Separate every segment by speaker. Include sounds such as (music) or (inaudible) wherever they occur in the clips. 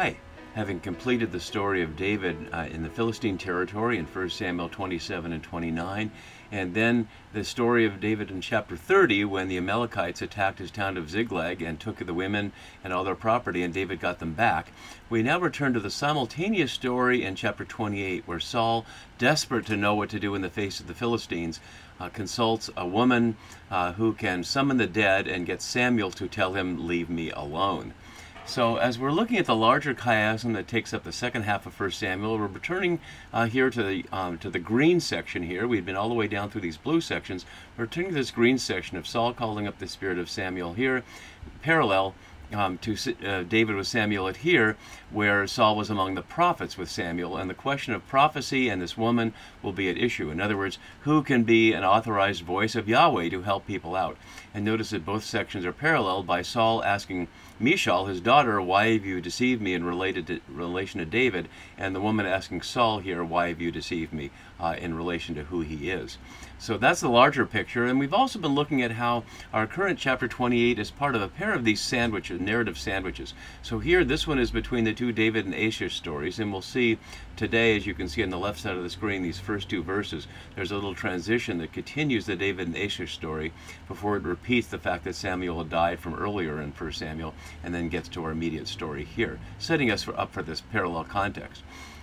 Speaker 1: Hi. Having completed the story of David uh, in the Philistine territory in 1 Samuel 27 and 29, and then the story of David in chapter 30 when the Amalekites attacked his town of Ziklag and took the women and all their property, and David got them back. We now return to the simultaneous story in chapter 28 where Saul, desperate to know what to do in the face of the Philistines, uh, consults a woman uh, who can summon the dead and gets Samuel to tell him, Leave me alone. So as we're looking at the larger chiasm that takes up the second half of 1 Samuel, we're returning uh, here to the um, to the green section here. We've been all the way down through these blue sections. We're returning to this green section of Saul calling up the spirit of Samuel here, parallel um, to uh, David with Samuel at here, where Saul was among the prophets with Samuel, and the question of prophecy and this woman will be at issue. In other words, who can be an authorized voice of Yahweh to help people out? And notice that both sections are paralleled by Saul asking Michal, his daughter, why have you deceived me in related to, relation to David, and the woman asking Saul here, why have you deceived me uh, in relation to who he is. So that's the larger picture, and we've also been looking at how our current chapter 28 is part of a pair of these sandwiches, narrative sandwiches. So here, this one is between the two David and Achish stories, and we'll see today, as you can see on the left side of the screen, these first two verses, there's a little transition that continues the David and Achish story before it repeats the fact that Samuel had died from earlier in 1 Samuel, and then gets to our immediate story here, setting us for, up for this parallel context.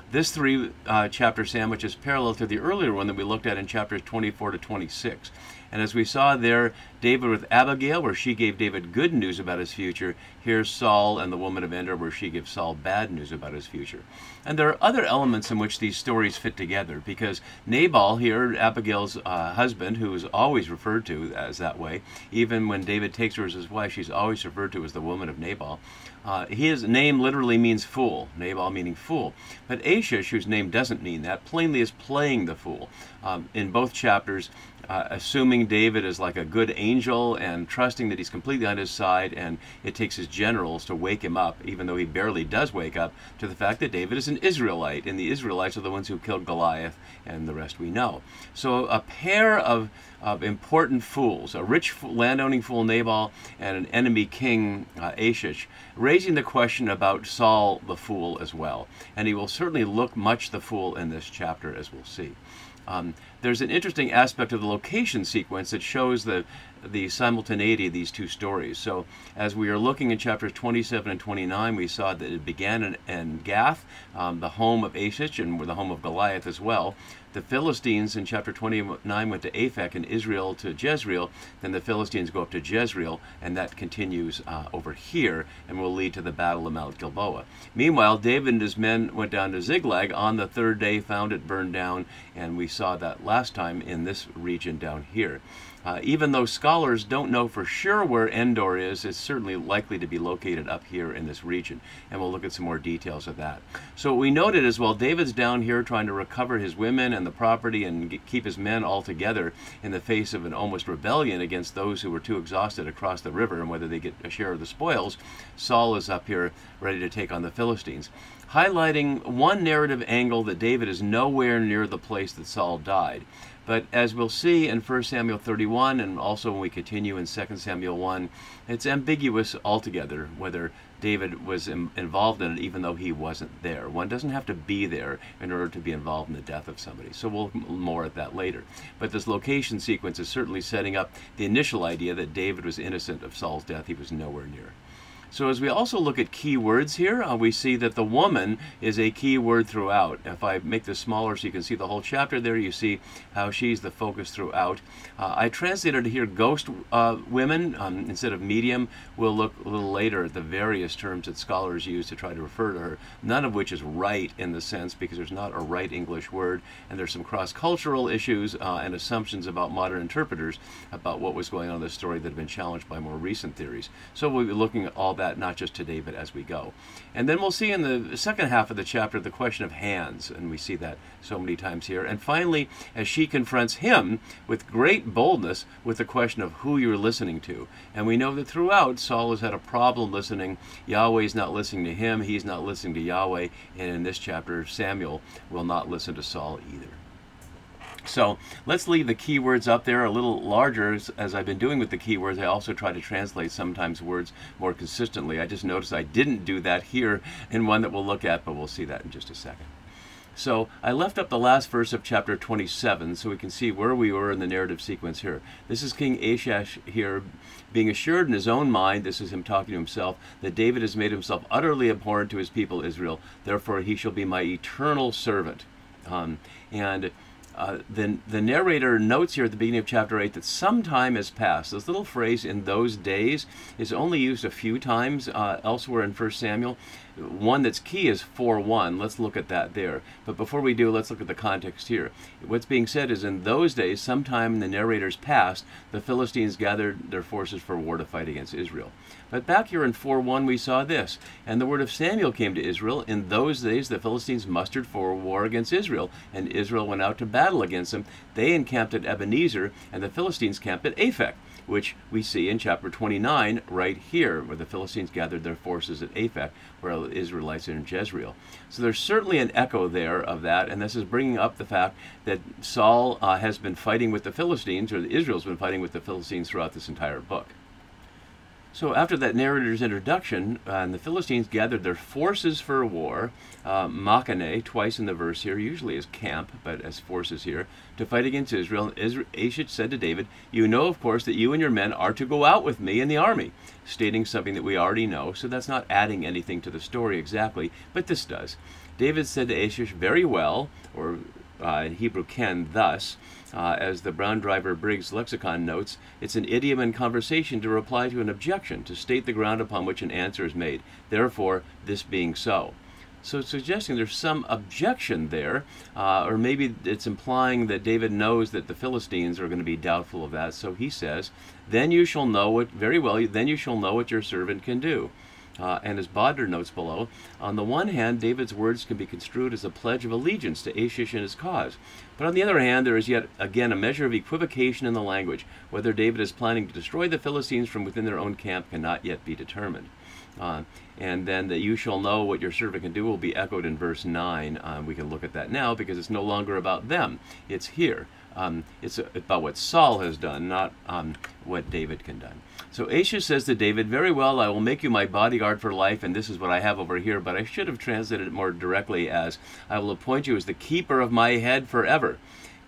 Speaker 1: This three uh, chapter sandwich is parallel to the earlier one that we looked at in chapters 24 to 26. And as we saw there, David with Abigail, where she gave David good news about his future. Here's Saul and the woman of Endor, where she gives Saul bad news about his future. And there are other elements in which these stories fit together, because Nabal here, Abigail's uh, husband, who is always referred to as that way, even when David takes her as his wife, she's always referred to as the woman of Nabal. Uh, his name literally means fool, Nabal meaning fool. But Achish, whose name doesn't mean that, plainly is playing the fool. Um, in both chapters, uh, assuming David is like a good angel and trusting that he's completely on his side, and it takes his generals to wake him up, even though he barely does wake up, to the fact that David is an Israelite, and the Israelites are the ones who killed Goliath, and the rest we know. So a pair of, of important fools, a rich landowning fool Nabal and an enemy king uh, raising the question about Saul the fool as well. And he will certainly look much the fool in this chapter, as we'll see. Um, there's an interesting aspect of the location sequence that shows the the simultaneity of these two stories. So as we are looking in chapters 27 and 29, we saw that it began in, in Gath, um, the home of Achish, and the home of Goliath as well. The Philistines in chapter 29 went to Aphek and Israel to Jezreel. Then the Philistines go up to Jezreel, and that continues uh, over here and will lead to the battle of Mount Gilboa. Meanwhile, David and his men went down to Ziklag on the third day, found it burned down, and we saw that last time in this region down here. Uh, even though scholars don't know for sure where Endor is, it's certainly likely to be located up here in this region. And we'll look at some more details of that. So what we noted is while David's down here trying to recover his women and the property and keep his men all together in the face of an almost rebellion against those who were too exhausted across the river and whether they get a share of the spoils, Saul is up here ready to take on the Philistines highlighting one narrative angle that David is nowhere near the place that Saul died. But as we'll see in 1 Samuel 31 and also when we continue in 2 Samuel 1, it's ambiguous altogether whether David was Im- involved in it even though he wasn't there. One doesn't have to be there in order to be involved in the death of somebody. So we'll more at that later. But this location sequence is certainly setting up the initial idea that David was innocent of Saul's death. He was nowhere near. So as we also look at key words here, uh, we see that the woman is a key word throughout. If I make this smaller so you can see the whole chapter there, you see how she's the focus throughout. Uh, I translated here ghost uh, women um, instead of medium. We'll look a little later at the various terms that scholars use to try to refer to her, none of which is right in the sense because there's not a right English word, and there's some cross-cultural issues uh, and assumptions about modern interpreters about what was going on in the story that have been challenged by more recent theories. So we'll be looking at all that not just today but as we go. And then we'll see in the second half of the chapter the question of hands, and we see that so many times here. And finally, as she confronts him with great boldness with the question of who you're listening to. And we know that throughout, Saul has had a problem listening. Yahweh's not listening to him, he's not listening to Yahweh. And in this chapter, Samuel will not listen to Saul either. So let's leave the keywords up there a little larger as, I've been doing with the keywords. I also try to translate sometimes words more consistently. I just noticed I didn't do that here in one that we'll look at, but we'll see that in just a second. So I left up the last verse of chapter 27 so we can see where we were in the narrative sequence here. This is King Achish here being assured in his own mind, this is him talking to himself, that David has made himself utterly abhorrent to his people Israel, therefore he shall be my eternal servant. Um, and uh, the, the narrator notes here at the beginning of chapter 8 that some time has passed. This little phrase, in those days, is only used a few times uh, elsewhere in 1 Samuel. One that's key is 4.1. Let's look at that there. But before we do, let's look at the context here. What's being said is in those days, sometime in the narrator's past, the Philistines gathered their forces for war to fight against Israel. But back here in 4.1 we saw this, and the word of Samuel came to Israel. In those days the Philistines mustered for war against Israel, and Israel went out to battle against them. They encamped at Ebenezer, and the Philistines camped at Aphek, which we see in chapter 29 right here, where the Philistines gathered their forces at Aphek, where the Israelites are in Jezreel. So there's certainly an echo there of that, and this is bringing up the fact that Saul uh, has been fighting with the Philistines, or Israel's been fighting with the Philistines throughout this entire book. So after that narrator's introduction, uh, and the Philistines gathered their forces for war, uh, machane, twice in the verse here, usually as camp, but as forces here, to fight against Israel. Achish said to David, You know, of course, that you and your men are to go out with me in the army, stating something that we already know, so that's not adding anything to the story exactly, but this does. David said to Achish, Very well, or uh, in Hebrew, ken, thus, uh, as the Brown Driver Briggs lexicon notes, it's an idiom in conversation to reply to an objection, to state the ground upon which an answer is made. Therefore, this being so. So suggesting there's some objection there, uh, or maybe it's implying that David knows that the Philistines are going to be doubtful of that. So he says, "Then you shall know what very well. Then you shall know what your servant can do." Uh, and as Bodner notes below, on the one hand, David's words can be construed as a pledge of allegiance to Achish and his cause. But on the other hand, there is yet again a measure of equivocation in the language. Whether David is planning to destroy the Philistines from within their own camp cannot yet be determined. Uh, and then that you shall know what your servant can do will be echoed in verse 9. Uh, we can look at that now because it's no longer about them, it's here. Um, it's about what Saul has done, not um, what David can do. So Achish says to David, Very well, I will make you my bodyguard for life, and this is what I have over here, but I should have translated it more directly as, I will appoint you as the keeper of my head forever.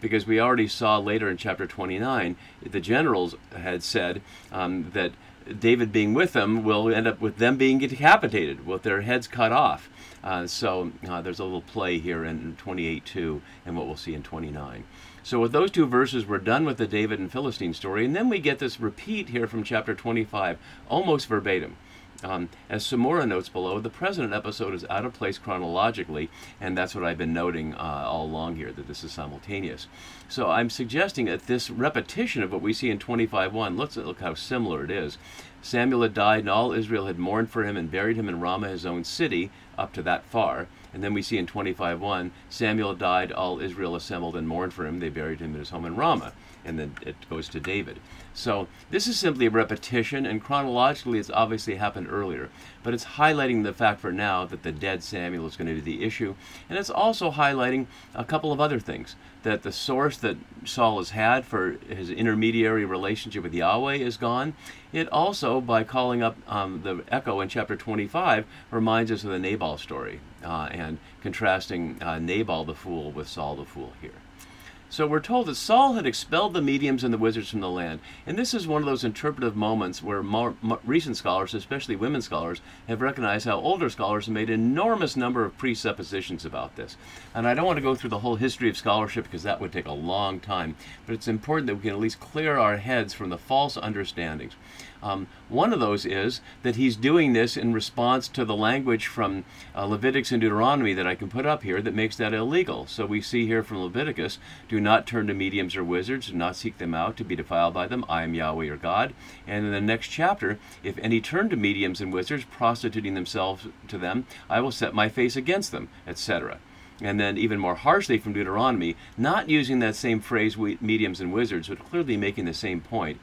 Speaker 1: Because we already saw later in chapter 29, the generals had said um, that David being with them will end up with them being decapitated, with their heads cut off. Uh, so uh, there's a little play here in 28 too, and what we'll see in 29. So with those two verses, we're done with the David and Philistine story, and then we get this repeat here from chapter 25, almost verbatim. Um, as Tsumura notes below, the present episode is out of place chronologically, and that's what I've been noting uh, all along here, that this is simultaneous. So I'm suggesting that this repetition of what we see in 25.1, let's look how similar it is. Samuel had died, and all Israel had mourned for him and buried him in Ramah, his own city, up to that far. And then we see in 25.1, Samuel died, all Israel assembled and mourned for him. They buried him in his home in Ramah. And then it goes to David. So this is simply a repetition, and chronologically it's obviously happened earlier. But it's highlighting the fact for now that the dead Samuel is going to be the issue. And it's also highlighting a couple of other things. That the source that Saul has had for his intermediary relationship with Yahweh is gone. It also, by calling up um, the echo in chapter 25, reminds us of the Nabal story uh, and contrasting uh, Nabal the fool with Saul the fool here. So we're told that Saul had expelled the mediums and the wizards from the land. And this is one of those interpretive moments where more, more recent scholars, especially women scholars, have recognized how older scholars have made an enormous number of presuppositions about this. And I don't want to go through the whole history of scholarship because that would take a long time. But it's important that we can at least clear our heads from the false understandings. Um, one of those is that he's doing this in response to the language from uh, Leviticus and Deuteronomy that I can put up here that makes that illegal. So we see here from Leviticus, do not turn to mediums or wizards, do not seek them out to be defiled by them. I am Yahweh your God. And in the next chapter, if any turn to mediums and wizards, prostituting themselves to them, I will set my face against them, etc and then even more harshly from Deuteronomy, not using that same phrase, mediums and wizards, but clearly making the same point.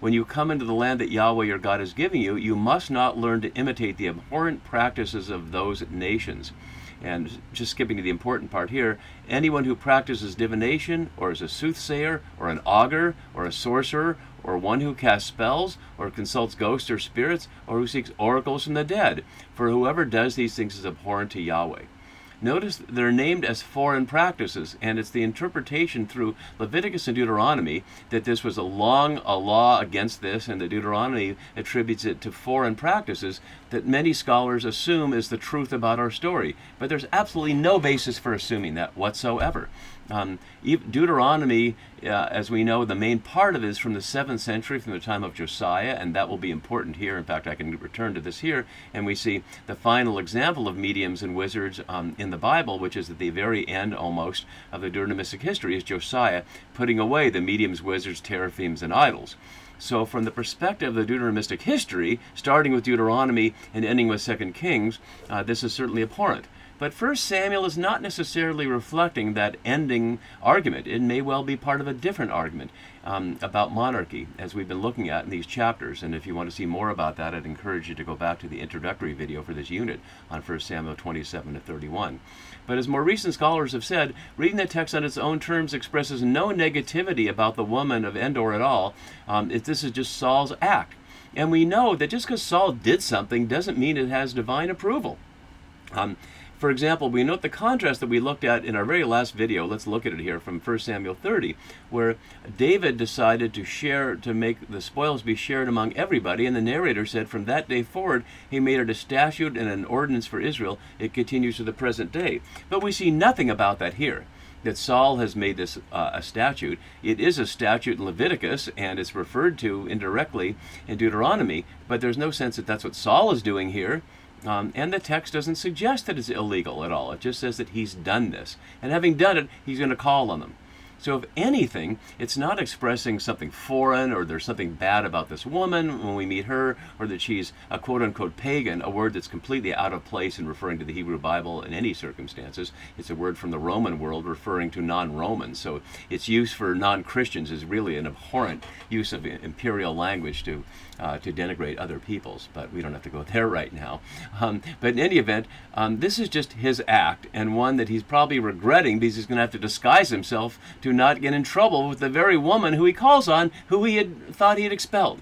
Speaker 1: When you come into the land that Yahweh your God is giving you, you must not learn to imitate the abhorrent practices of those nations. And just skipping to the important part here, anyone who practices divination, or is a soothsayer, or an augur, or a sorcerer, or one who casts spells, or consults ghosts or spirits, or who seeks oracles from the dead. For whoever does these things is abhorrent to Yahweh. Notice they're named as foreign practices, and it's the interpretation through Leviticus and Deuteronomy that this was a long a law against this, and the Deuteronomy attributes it to foreign practices that many scholars assume is the truth about our story. But there's absolutely no basis for assuming that whatsoever. Um, Deuteronomy, uh, as we know, the main part of it is from the 7th century, from the time of Josiah, and that will be important here. In fact, I can return to this here, and we see the final example of mediums and wizards um, in the Bible, which is at the very end almost of the Deuteronomistic history, is Josiah putting away the mediums, wizards, teraphims, and idols. So, from the perspective of the Deuteronomistic history, starting with Deuteronomy and ending with Second Kings, uh, this is certainly abhorrent. But First Samuel is not necessarily reflecting that ending argument. It may well be part of a different argument um, about monarchy, as we've been looking at in these chapters. And if you want to see more about that, I'd encourage you to go back to the introductory video for this unit on 1 Samuel 27 to 31. But as more recent scholars have said, reading the text on its own terms expresses no negativity about the woman of Endor at all. Um, this is just Saul's act. And we know that just because Saul did something doesn't mean it has divine approval. Um, for example, we note the contrast that we looked at in our very last video. Let's look at it here from 1 Samuel 30, where David decided to share, to make the spoils be shared among everybody. And the narrator said, from that day forward, he made it a statute and an ordinance for Israel. It continues to the present day. But we see nothing about that here that Saul has made this uh, a statute. It is a statute in Leviticus, and it's referred to indirectly in Deuteronomy, but there's no sense that that's what Saul is doing here. Um, and the text doesn't suggest that it's illegal at all. It just says that he's done this. And having done it, he's going to call on them. So, if anything, it's not expressing something foreign or there's something bad about this woman when we meet her or that she's a quote unquote pagan, a word that's completely out of place in referring to the Hebrew Bible in any circumstances. It's a word from the Roman world referring to non Romans. So, its use for non Christians is really an abhorrent use of imperial language to, uh, to denigrate other peoples. But we don't have to go (laughs) there right now. Um, but in any event, um, this is just his act and one that he's probably regretting because he's going to have to disguise himself to not get in trouble with the very woman who he calls on, who he had thought he had expelled.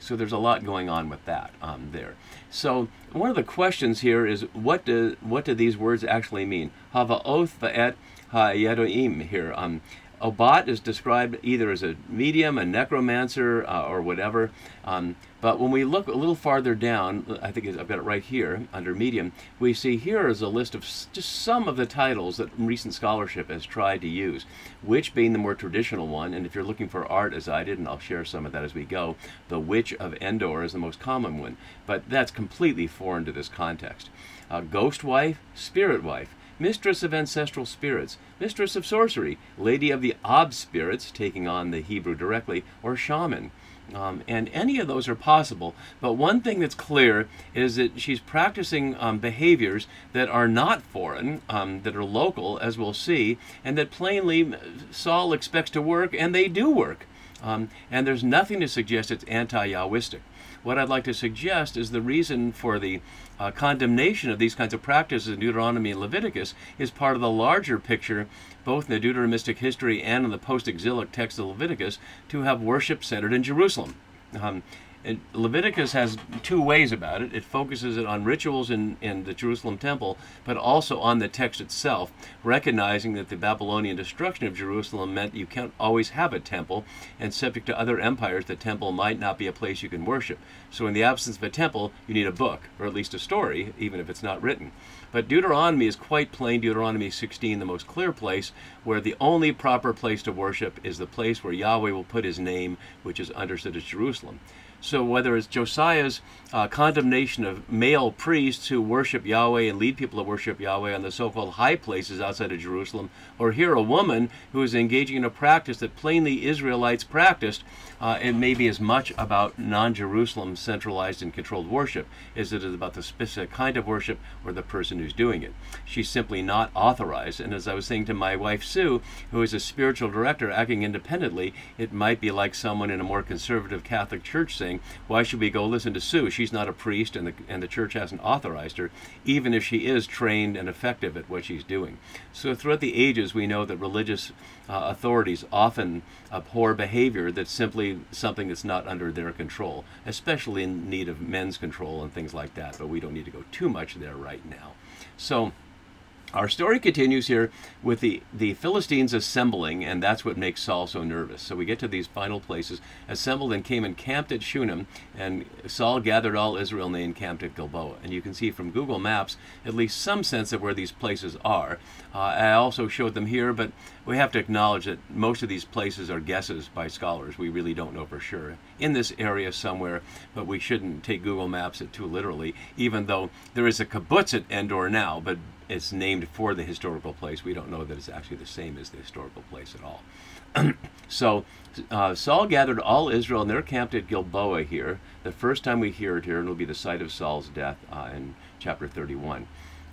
Speaker 1: So there's a lot going on with that um, there. So one of the questions here is what do what do these words actually mean? Hava oath va'et ha here. Um, Obat is described either as a medium, a necromancer, uh, or whatever. Um, but when we look a little farther down, I think I've got it right here under medium, we see here is a list of just some of the titles that recent scholarship has tried to use, which being the more traditional one. And if you're looking for art, as I did, and I'll share some of that as we go, the Witch of Endor is the most common one. But that's completely foreign to this context. Uh, ghost wife, spirit wife mistress of ancestral spirits, mistress of sorcery, lady of the ob spirits, taking on the Hebrew directly, or shaman. Um, and any of those are possible. But one thing that's clear is that she's practicing um, behaviors that are not foreign, um, that are local, as we'll see, and that plainly Saul expects to work, and they do work. Um, and there's nothing to suggest it's anti Yahwistic. What I'd like to suggest is the reason for the uh, condemnation of these kinds of practices in Deuteronomy and Leviticus is part of the larger picture, both in the Deuteronomistic history and in the post exilic text of Leviticus, to have worship centered in Jerusalem. Um, it, Leviticus has two ways about it. It focuses it on rituals in, in the Jerusalem temple, but also on the text itself, recognizing that the Babylonian destruction of Jerusalem meant you can't always have a temple, and subject to other empires, the temple might not be a place you can worship. So, in the absence of a temple, you need a book, or at least a story, even if it's not written. But Deuteronomy is quite plain, Deuteronomy 16, the most clear place, where the only proper place to worship is the place where Yahweh will put his name, which is understood as Jerusalem. So whether it's Josiah's uh, condemnation of male priests who worship Yahweh and lead people to worship Yahweh on the so-called high places outside of Jerusalem, or here a woman who is engaging in a practice that plainly Israelites practiced, uh, it may be as much about non-Jerusalem centralized and controlled worship as it is about the specific kind of worship or the person who's doing it. She's simply not authorized. And as I was saying to my wife Sue, who is a spiritual director acting independently, it might be like someone in a more conservative Catholic church saying, saying, why should we go listen to Sue? She's not a priest, and the, and the church hasn't authorized her, even if she is trained and effective at what she's doing. So throughout the ages, we know that religious uh, authorities often abhor behavior that's simply something that's not under their control, especially in need of men's control and things like that. But we don't need to go too much there right now. So, our story continues here with the, the Philistines assembling, and that's what makes Saul so nervous. So we get to these final places, assembled and came and camped at Shunem, and Saul gathered all Israel and they encamped at Gilboa. And you can see from Google Maps at least some sense of where these places are. Uh, I also showed them here, but we have to acknowledge that most of these places are guesses by scholars. We really don't know for sure. In this area somewhere, but we shouldn't take Google Maps it too literally, even though there is a kibbutz at Endor now, but it's named for the historical place. We don't know that it's actually the same as the historical place at all. (clears throat) so uh, Saul gathered all Israel, and they're camped at Gilboa here. The first time we hear it here, and will be the site of Saul's death uh, in chapter 31.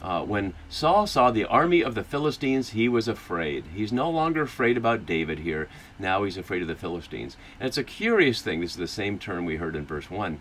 Speaker 1: Uh, when Saul saw the army of the Philistines, he was afraid. He's no longer afraid about David here. Now he's afraid of the Philistines. And it's a curious thing. This is the same term we heard in verse 1.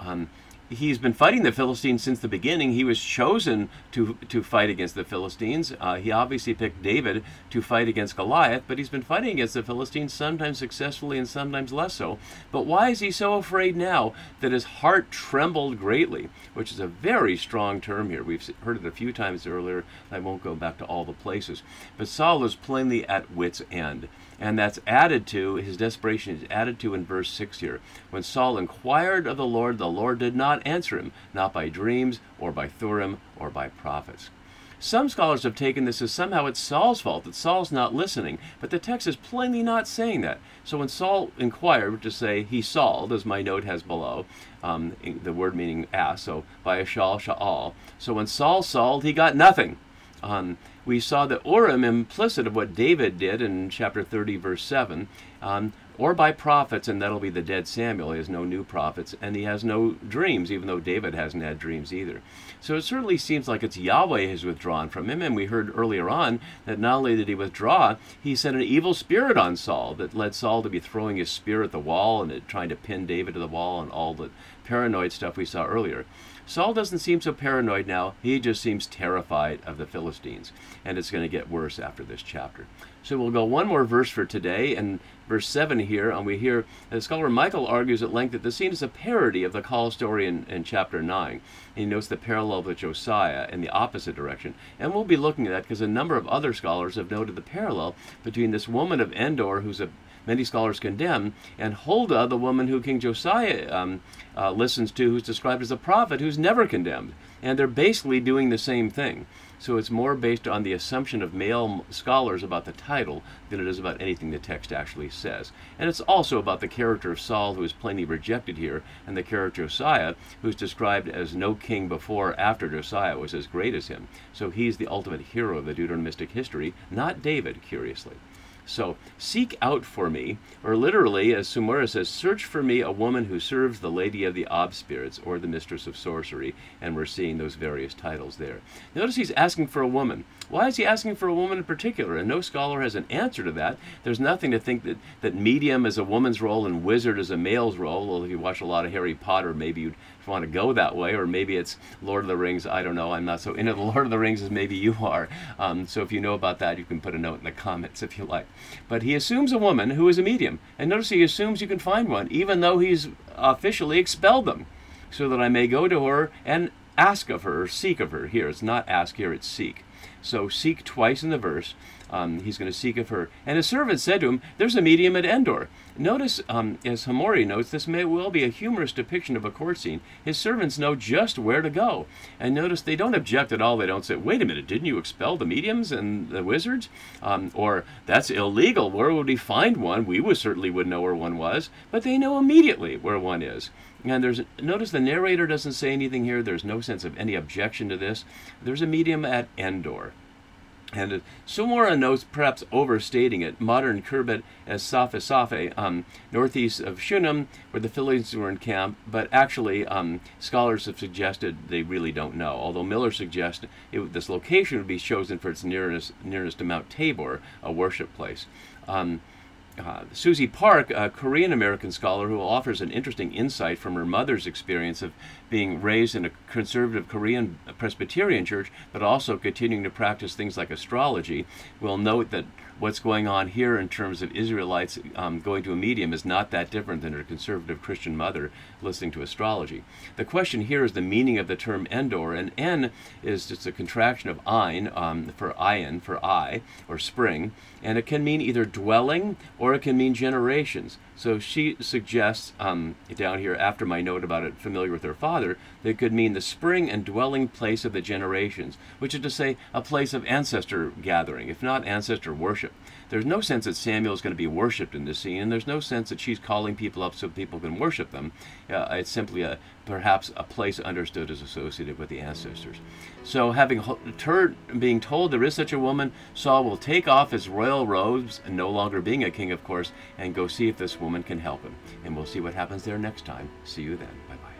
Speaker 1: Um, he's been fighting the Philistines since the beginning. He was chosen to to fight against the Philistines. Uh, he obviously picked David to fight against Goliath, but he's been fighting against the Philistines sometimes successfully and sometimes less so. But why is he so afraid now that his heart trembled greatly? Which is a very strong term here. We've heard it a few times earlier. I won't go back to all the places. But Saul is plainly at wit's end. And that's added to, his desperation is added to in verse 6 here. When Saul inquired of the Lord, the Lord did not answer him, not by dreams, or by Thurim, or by prophets. Some scholars have taken this as somehow it's Saul's fault, that Saul's not listening, but the text is plainly not saying that. So when Saul inquired, to say he Saul, as my note has below, um, the word meaning asked, so by a shal sha'al. So when Saul sauled, he got nothing. Um, we saw the Urim implicit of what David did in chapter 30, verse 7, um, or by prophets, and that'll be the dead Samuel. He has no new prophets, and he has no dreams, even though David hasn't had dreams either. So it certainly seems like it's Yahweh has withdrawn from him, and we heard earlier on that not only did he withdraw, he sent an evil spirit on Saul that led Saul to be throwing his spear at the wall and trying to pin David to the wall and all the paranoid stuff we saw earlier. Saul doesn't seem so paranoid now. He just seems terrified of the Philistines. And it's going to get worse after this chapter. So we'll go one more verse for today, and verse 7 here, and we hear the scholar Michael argues at length that the scene is a parody of the call story in, in chapter 9. And he notes the parallel with Josiah in the opposite direction. And we'll be looking at that because a number of other scholars have noted the parallel between this woman of Endor, who's a many scholars condemn, and Huldah, the woman who King Josiah um, uh, listens to, who's described as a prophet who's never condemned. And they're basically doing the same thing. So it's more based on the assumption of male scholars about the title than it is about anything the text actually says. And it's also about the character of Saul, who is plainly rejected here, and the character of Josiah, who's described as no king before or after Josiah was as great as him. So he's the ultimate hero of the Deuteronomistic history, not David, curiously. So, seek out for me, or literally, as Tsumura says, search for me a woman who serves the Lady of the Ob Spirits or the Mistress of Sorcery, and we're seeing those various titles there. Notice he's asking for a woman. Why is he asking for a woman in particular? And no scholar has an answer to that. There's nothing to think that, that medium is a woman's role and wizard is a male's role. Well, if you watch a lot of Harry Potter, maybe you'd want to go that way, or maybe it's Lord of the Rings. I don't know. I'm not so into the (laughs) Lord of the Rings as maybe you are. Um, so if you know about that, you can put a note in the comments if you like. But he assumes a woman who is a medium. And notice he assumes you can find one, even though he's officially expelled them, so that I may go to her and ask of her, or seek of her. Here, it's not ask here, it's seek. So seek twice in the verse. Um, he's going to seek of her. And his servant said to him, There's a medium at Endor. Notice, um, as Hamori notes, this may well be a humorous depiction of a court scene. His servants know just where to go. And notice they don't object at all. They don't say, Wait a minute, didn't you expel the mediums and the wizards? Um, or, That's illegal. Where would we find one? We would certainly would know where one was. But they know immediately where one is. And there's notice the narrator doesn't say anything here. There's no sense of any objection to this. There's a medium at Endor. And Tsumura notes, perhaps overstating it, modern Khirbet as Safe Safe, um, northeast of Shunem, where the Phillies were encamped, but actually um, scholars have suggested they really don't know, although Miller suggests it, this location would be chosen for its nearness, nearness to Mount Tabor, a worship place. Um, uh, Susie Park, a Korean American scholar who offers an interesting insight from her mother's experience of being raised in a conservative Korean Presbyterian church, but also continuing to practice things like astrology, will note that what's going on here in terms of Israelites um, going to a medium is not that different than her conservative Christian mother listening to astrology. The question here is the meaning of the term Endor, and N is just a contraction of Ein um, for Ayin, for I, or spring, and it can mean either dwelling or it can mean generations. So she suggests um, down here, after my note about it, familiar with her father, that it could mean the spring and dwelling place of the generations, which is to say, a place of ancestor gathering, if not ancestor worship. There's no sense that Samuel is going to be worshipped in this scene, and there's no sense that she's calling people up so people can worship them. Uh, it's simply a perhaps a place understood as associated with the ancestors. So, having heard, being told there is such a woman, Saul will take off his royal robes, no longer being a king, of course, and go see if this woman can help him. And we'll see what happens there next time. See you then. Bye bye.